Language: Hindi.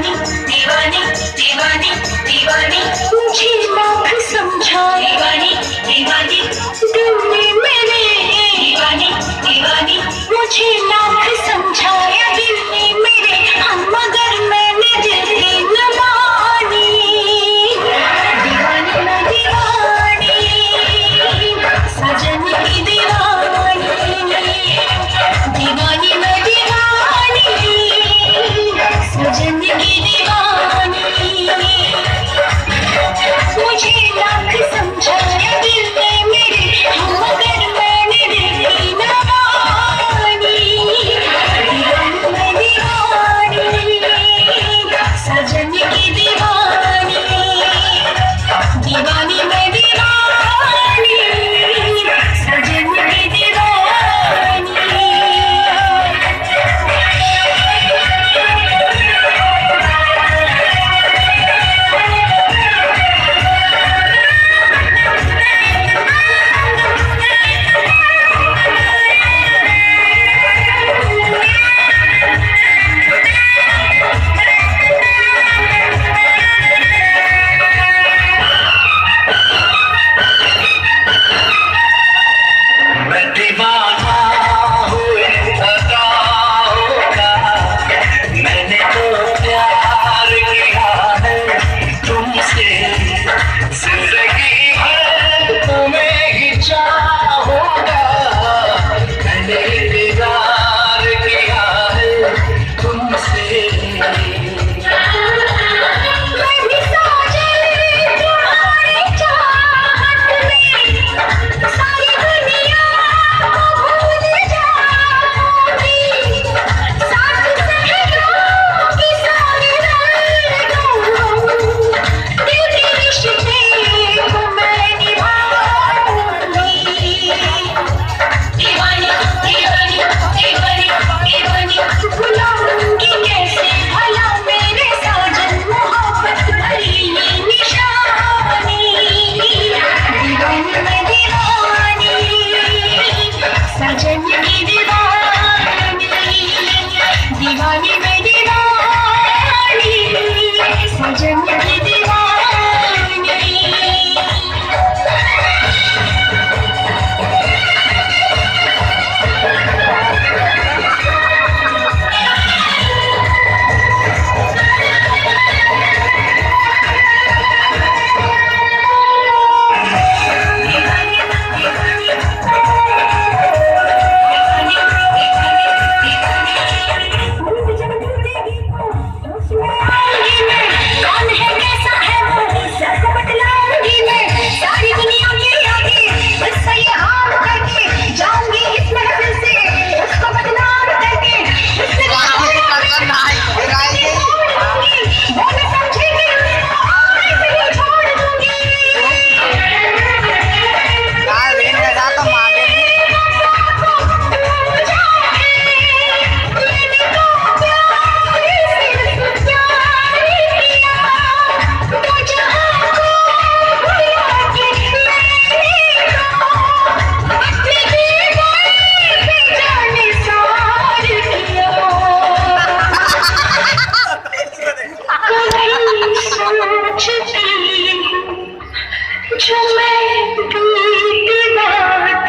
दीवानी दीवानी मुझे लाख समझाए दीवानी दीवानी। दिल में मेरे जो मैं बीत रात